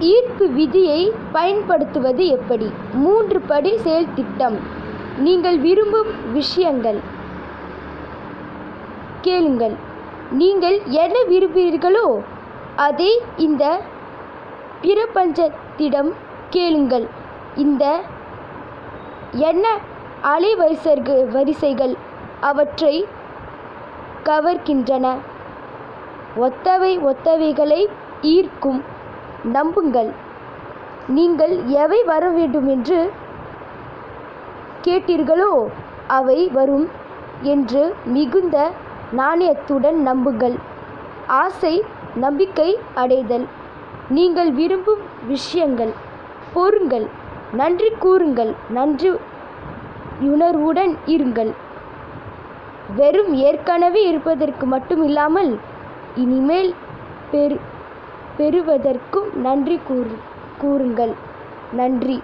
ஈர்ப்பு விதியை பயன்படுத்துவது எப்படி? மூன்று படி செயல் திட்டம். நீங்கள் விரும்பும் விஷயங்கள். கேளுங்கள். நீங்கள் என்ன விரும்புகிறீர்களோ அதை இந்த பிரபஞ்சத்திடம் கேளுங்கள். இந்த என்ன அலைவரிசர்கள் வரிசைகள் அவற்றை கவர்கின்றன. ஒத்தவை ஒத்தவைகளை ஈர்க்கும் நம்புங்கள். நீங்கள் எவை வர வேண்டுமென்று கேட்டீர்களோ அவை வரும் என்று மிகுந்த நாணயத்துடன் நம்புங்கள். ஆசை நம்பிக்கை அடைதல். நீங்கள் விரும்பும் விஷயங்கள் பொறுங்கள். நன்றி கூறுங்கள். நன்றி உணர்வுடன் இருங்கள். வெறும் ஏற்கனவே இருப்பதற்கு மட்டும் இல்லாமல் இனிமேல் பெரு பெறுவதற்கும் நன்றி கூறு கூறுங்கள். நன்றி.